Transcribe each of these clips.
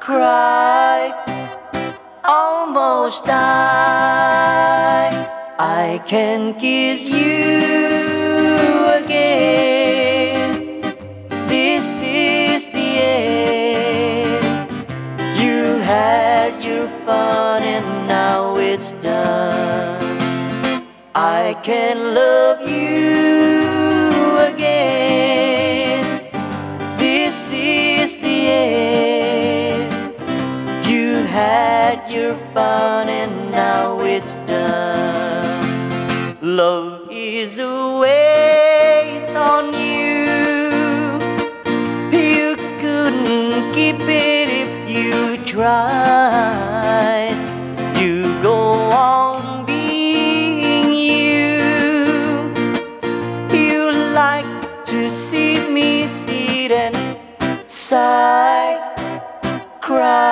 cry, almost die. I can kiss you again. This is the end. You had your fun and now it's done. I can love you again. This is had your fun and now it's done. Love is a waste on you. You couldn't keep it if you tried. You go on being you. You like to see me sit and sigh, cry,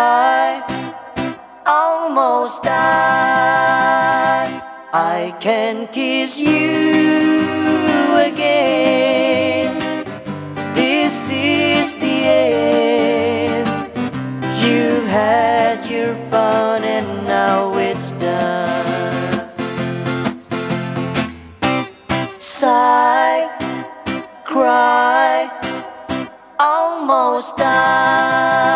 almost die. I can kiss you again. This is the end. You've had your fun and now it's done. Sigh, cry, almost die.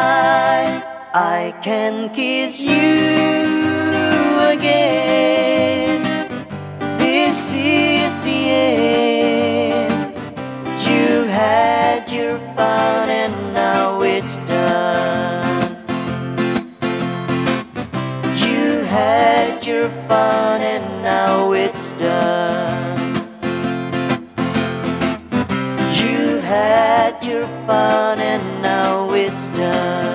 I can kiss you again. This is the end. You had your fun and now it's done. You had your fun and now it's done. You had your fun and now it's done.